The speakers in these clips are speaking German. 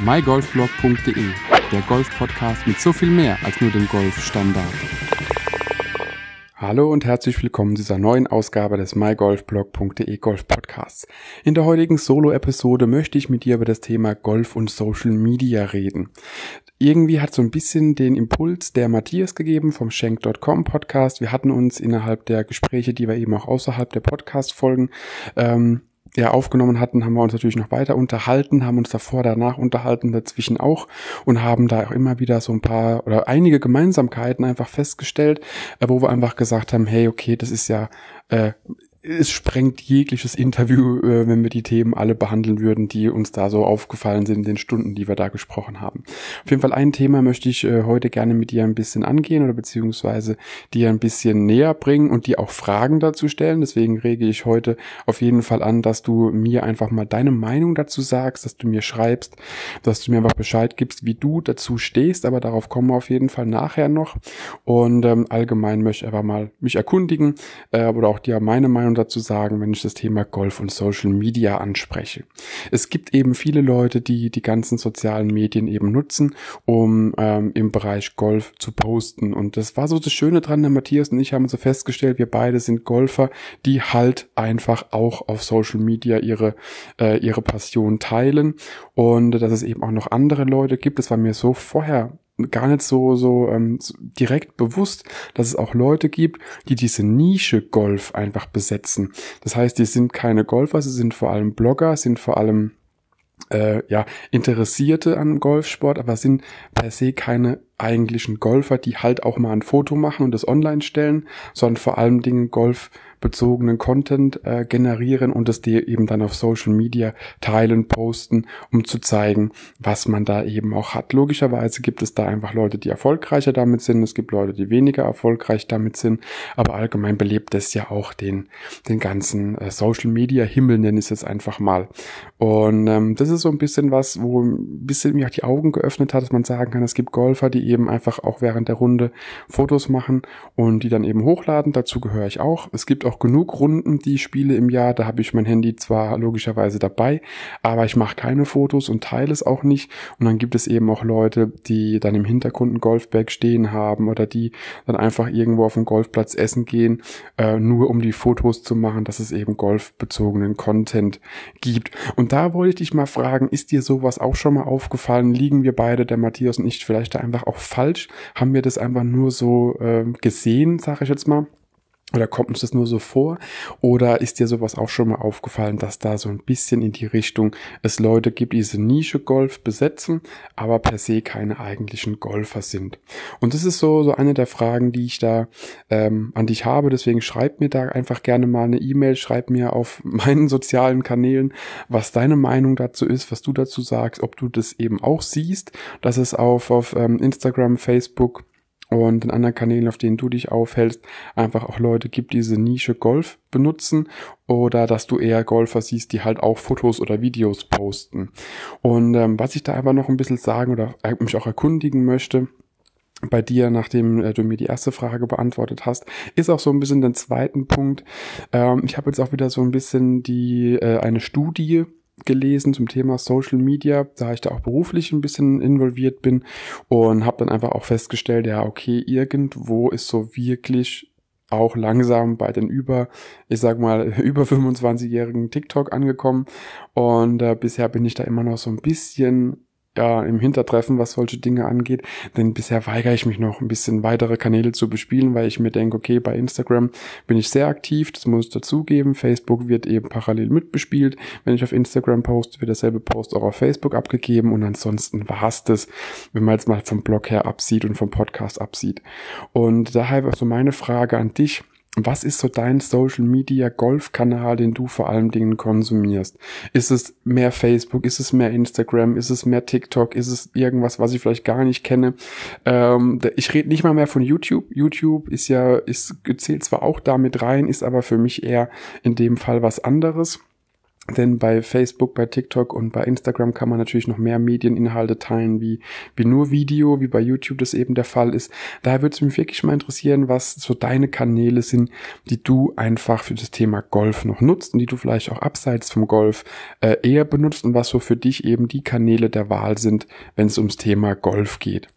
mygolfblog.de, der Golf-Podcast mit so viel mehr als nur dem Golfstandard. Hallo und herzlich willkommen zu dieser neuen Ausgabe des mygolfblog.de Golf Podcasts. In der heutigen Solo-Episode möchte ich mit dir über das Thema Golf und Social Media reden. Irgendwie hat so ein bisschen den Impuls der Matthias gegeben vom Schenk.com Podcast. Wir hatten uns innerhalb der Gespräche, die wir eben auch außerhalb der Podcast-Folgen ähm, ja, aufgenommen hatten, haben wir uns natürlich noch weiter unterhalten, haben uns davor, danach unterhalten, dazwischen auch und haben da auch immer wieder so ein paar oder einige Gemeinsamkeiten einfach festgestellt, äh, wo wir einfach gesagt haben, hey, okay, das ist ja äh, es sprengt jegliches Interview, äh, wenn wir die Themen alle behandeln würden, die uns da so aufgefallen sind in den Stunden, die wir da gesprochen haben. Auf jeden Fall ein Thema möchte ich äh, heute gerne mit dir ein bisschen angehen oder beziehungsweise dir ein bisschen näher bringen und dir auch Fragen dazu stellen. Deswegen rege ich heute auf jeden Fall an, dass du mir einfach mal deine Meinung dazu sagst, dass du mir schreibst, dass du mir einfach Bescheid gibst, wie du dazu stehst, aber darauf kommen wir auf jeden Fall nachher noch. Und ähm, allgemein möchte ich einfach mal mich erkundigen äh, oder auch dir meine Meinung dazu sagen, wenn ich das Thema Golf und Social Media anspreche. Es gibt eben viele Leute, die die ganzen sozialen Medien eben nutzen, um ähm, im Bereich Golf zu posten. Und das war so das Schöne dran, der Matthias und ich haben so festgestellt, wir beide sind Golfer, die halt einfach auch auf Social Media ihre, äh, ihre Passion teilen und dass es eben auch noch andere Leute gibt. Das war mir so vorher gar nicht so, so ähm, direkt bewusst, dass es auch Leute gibt, die diese Nische Golf einfach besetzen. Das heißt, die sind keine Golfer, sie sind vor allem Blogger, sind vor allem äh, ja, Interessierte an Golfsport, aber sind per se keine eigentlichen Golfer, die halt auch mal ein Foto machen und das online stellen, sondern vor allem Dingen Golf bezogenen Content äh, generieren und es dir eben dann auf Social Media teilen, posten, um zu zeigen, was man da eben auch hat. Logischerweise gibt es da einfach Leute, die erfolgreicher damit sind, es gibt Leute, die weniger erfolgreich damit sind, aber allgemein belebt es ja auch den, den ganzen äh, Social Media Himmel, nenne ich es jetzt einfach mal. Und ähm, das ist so ein bisschen was, wo ein bisschen mir auch die Augen geöffnet hat, dass man sagen kann, es gibt Golfer, die eben einfach auch während der Runde Fotos machen und die dann eben hochladen. Dazu gehöre ich auch. Es gibt auch genug Runden, die ich spiele im Jahr. Da habe ich mein Handy zwar logischerweise dabei, aber ich mache keine Fotos und teile es auch nicht. Und dann gibt es eben auch Leute, die dann im Hintergrund ein Golfbag stehen haben oder die dann einfach irgendwo auf dem Golfplatz essen gehen, äh, nur um die Fotos zu machen, dass es eben golfbezogenen Content gibt. Und da wollte ich dich mal fragen, ist dir sowas auch schon mal aufgefallen? Liegen wir beide, der Matthias und ich, vielleicht da einfach auch falsch? Haben wir das einfach nur so äh, gesehen, sage ich jetzt mal? Oder kommt uns das nur so vor? Oder ist dir sowas auch schon mal aufgefallen, dass da so ein bisschen in die Richtung es Leute gibt, die diese Nische Golf besetzen, aber per se keine eigentlichen Golfer sind? Und das ist so, so eine der Fragen, die ich da ähm, an dich habe. Deswegen schreib mir da einfach gerne mal eine E-Mail, schreib mir auf meinen sozialen Kanälen, was deine Meinung dazu ist, was du dazu sagst, ob du das eben auch siehst, dass es auf, auf ähm, Instagram, Facebook, und in anderen Kanälen, auf denen du dich aufhältst, einfach auch Leute gibt, die diese Nische Golf benutzen oder dass du eher Golfer siehst, die halt auch Fotos oder Videos posten. Und ähm, was ich da einfach noch ein bisschen sagen oder mich auch erkundigen möchte, bei dir, nachdem äh, du mir die erste Frage beantwortet hast, ist auch so ein bisschen den zweiten Punkt. Ähm, ich habe jetzt auch wieder so ein bisschen die äh, eine Studie gelesen zum Thema Social Media, da ich da auch beruflich ein bisschen involviert bin und habe dann einfach auch festgestellt, ja, okay, irgendwo ist so wirklich auch langsam bei den über, ich sag mal, über 25-jährigen TikTok angekommen. Und äh, bisher bin ich da immer noch so ein bisschen ja, im Hintertreffen, was solche Dinge angeht. Denn bisher weigere ich mich noch ein bisschen weitere Kanäle zu bespielen, weil ich mir denke, okay, bei Instagram bin ich sehr aktiv, das muss ich dazugeben. Facebook wird eben parallel mitbespielt. Wenn ich auf Instagram poste, wird derselbe Post auch auf Facebook abgegeben und ansonsten war es das, wenn man jetzt mal vom Blog her absieht und vom Podcast absieht. Und daher also meine Frage an dich was ist so dein Social Media Golf-Kanal, den du vor allen Dingen konsumierst? Ist es mehr Facebook? Ist es mehr Instagram? Ist es mehr TikTok? Ist es irgendwas, was ich vielleicht gar nicht kenne? Ähm, ich rede nicht mal mehr von YouTube. YouTube ist ja, ist, zählt zwar auch damit rein, ist aber für mich eher in dem Fall was anderes. Denn bei Facebook, bei TikTok und bei Instagram kann man natürlich noch mehr Medieninhalte teilen, wie, wie nur Video, wie bei YouTube das eben der Fall ist. Daher würde es mich wirklich mal interessieren, was so deine Kanäle sind, die du einfach für das Thema Golf noch nutzt und die du vielleicht auch abseits vom Golf äh, eher benutzt und was so für dich eben die Kanäle der Wahl sind, wenn es ums Thema Golf geht.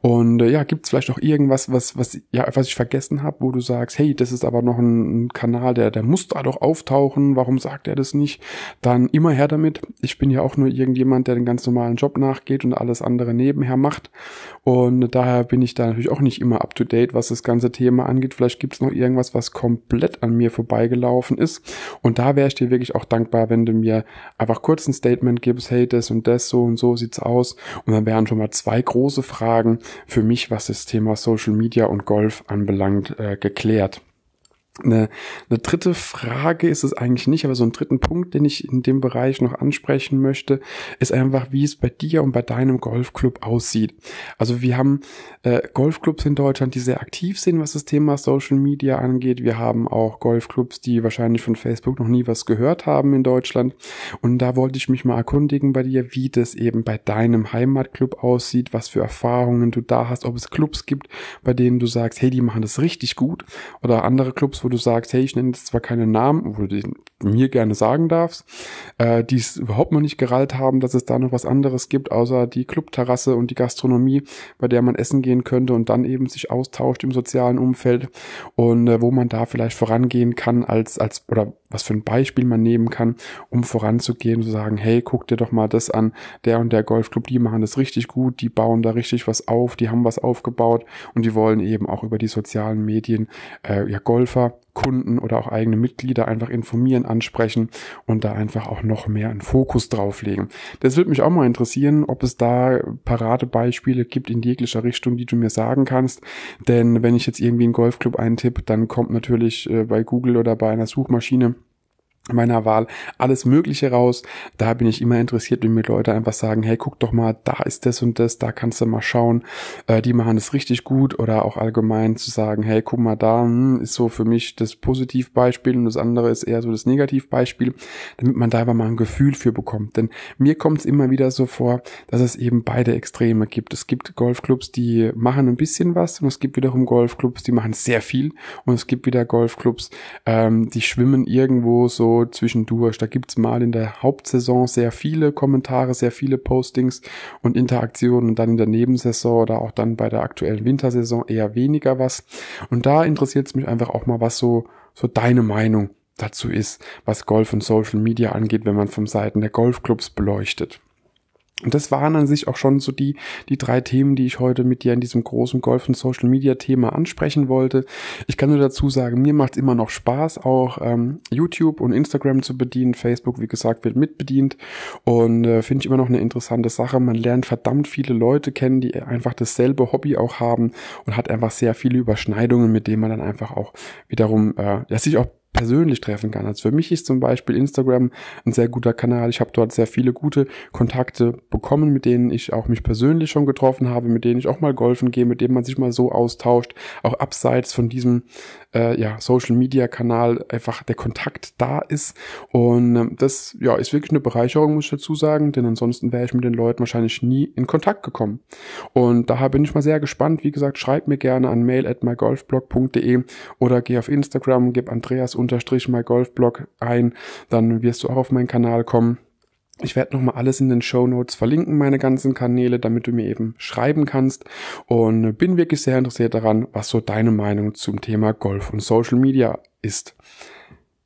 Und äh, ja, gibt es vielleicht noch irgendwas, was, was, ja, was ich vergessen habe, wo du sagst, hey, das ist aber noch ein, ein, Kanal, der, der muss da doch auftauchen, warum sagt er das nicht? Dann immer her damit. Ich bin ja auch nur irgendjemand, der den ganz normalen Job nachgeht und alles andere nebenher macht. Und daher bin ich da natürlich auch nicht immer up to date, was das ganze Thema angeht. Vielleicht gibt es noch irgendwas, was komplett an mir vorbeigelaufen ist. Und da wäre ich dir wirklich auch dankbar, wenn du mir einfach kurz ein Statement gibst, hey, das und das, so und so sieht's aus. Und dann wären schon mal zwei große Fragen Fragen für mich, was das Thema Social Media und Golf anbelangt, äh, geklärt. Eine, eine dritte Frage ist es eigentlich nicht, aber so ein dritten Punkt, den ich in dem Bereich noch ansprechen möchte, ist einfach, wie es bei dir und bei deinem Golfclub aussieht. Also wir haben äh, Golfclubs in Deutschland, die sehr aktiv sind, was das Thema Social Media angeht. Wir haben auch Golfclubs, die wahrscheinlich von Facebook noch nie was gehört haben in Deutschland. Und da wollte ich mich mal erkundigen bei dir, wie das eben bei deinem Heimatclub aussieht, was für Erfahrungen du da hast, ob es Clubs gibt, bei denen du sagst, hey, die machen das richtig gut oder andere Clubs, wo du sagst, hey, ich nenne jetzt zwar keine Namen, obwohl du mir gerne sagen darfst, äh, die es überhaupt noch nicht gerallt haben, dass es da noch was anderes gibt, außer die Clubterrasse und die Gastronomie, bei der man essen gehen könnte und dann eben sich austauscht im sozialen Umfeld und äh, wo man da vielleicht vorangehen kann als, als, oder was für ein Beispiel man nehmen kann, um voranzugehen, zu sagen, hey, guck dir doch mal das an, der und der Golfclub, die machen das richtig gut, die bauen da richtig was auf, die haben was aufgebaut und die wollen eben auch über die sozialen Medien äh, ja Golfer Kunden oder auch eigene Mitglieder einfach informieren, ansprechen und da einfach auch noch mehr einen Fokus drauflegen. Das würde mich auch mal interessieren, ob es da Paradebeispiele gibt in jeglicher Richtung, die du mir sagen kannst. Denn wenn ich jetzt irgendwie einen Golfclub eintippe, dann kommt natürlich äh, bei Google oder bei einer Suchmaschine meiner Wahl alles Mögliche raus. Da bin ich immer interessiert, wenn mir Leute einfach sagen, hey, guck doch mal, da ist das und das, da kannst du mal schauen, äh, die machen das richtig gut oder auch allgemein zu sagen, hey, guck mal, da hm, ist so für mich das Positivbeispiel und das andere ist eher so das Negativbeispiel, damit man da einfach mal ein Gefühl für bekommt. Denn mir kommt es immer wieder so vor, dass es eben beide Extreme gibt. Es gibt Golfclubs, die machen ein bisschen was und es gibt wiederum Golfclubs, die machen sehr viel und es gibt wieder Golfclubs, ähm, die schwimmen irgendwo so zwischendurch. Da gibt's mal in der Hauptsaison sehr viele Kommentare, sehr viele Postings und Interaktionen und dann in der Nebensaison oder auch dann bei der aktuellen Wintersaison eher weniger was. Und da interessiert es mich einfach auch mal, was so, so deine Meinung dazu ist, was Golf und Social Media angeht, wenn man vom Seiten der Golfclubs beleuchtet. Und das waren an sich auch schon so die, die drei Themen, die ich heute mit dir in diesem großen Golf- und Social-Media-Thema ansprechen wollte. Ich kann nur dazu sagen, mir macht es immer noch Spaß, auch ähm, YouTube und Instagram zu bedienen. Facebook, wie gesagt, wird mitbedient und äh, finde ich immer noch eine interessante Sache. Man lernt verdammt viele Leute kennen, die einfach dasselbe Hobby auch haben und hat einfach sehr viele Überschneidungen, mit denen man dann einfach auch wiederum äh, ja, sich auch persönlich treffen kann. Also für mich ist zum Beispiel Instagram ein sehr guter Kanal. Ich habe dort sehr viele gute Kontakte bekommen, mit denen ich auch mich persönlich schon getroffen habe, mit denen ich auch mal golfen gehe, mit denen man sich mal so austauscht, auch abseits von diesem äh, ja, Social Media Kanal einfach der Kontakt da ist. Und ähm, das ja, ist wirklich eine Bereicherung, muss ich dazu sagen, denn ansonsten wäre ich mit den Leuten wahrscheinlich nie in Kontakt gekommen. Und daher bin ich mal sehr gespannt. Wie gesagt, schreib mir gerne an mail at mygolfblog.de oder geh auf Instagram, gib Andreas unterstrich mygolfblog ein, dann wirst du auch auf meinen Kanal kommen. Ich werde nochmal alles in den Show Notes verlinken, meine ganzen Kanäle, damit du mir eben schreiben kannst. Und bin wirklich sehr interessiert daran, was so deine Meinung zum Thema Golf und Social Media ist.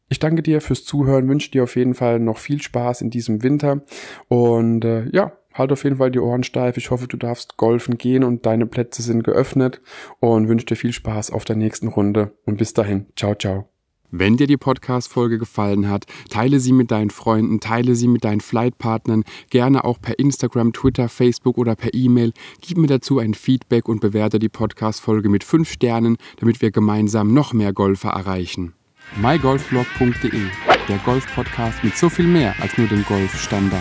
Ich danke dir fürs Zuhören, wünsche dir auf jeden Fall noch viel Spaß in diesem Winter und äh, ja, halt auf jeden Fall die Ohren steif. Ich hoffe, du darfst golfen gehen und deine Plätze sind geöffnet und wünsche dir viel Spaß auf der nächsten Runde und bis dahin. Ciao, ciao. Wenn dir die Podcast-Folge gefallen hat, teile sie mit deinen Freunden, teile sie mit deinen Flightpartnern, gerne auch per Instagram, Twitter, Facebook oder per E-Mail. Gib mir dazu ein Feedback und bewerte die Podcast-Folge mit 5 Sternen, damit wir gemeinsam noch mehr Golfer erreichen. mygolfblog.de, der Golf-Podcast mit so viel mehr als nur dem Golfstandard.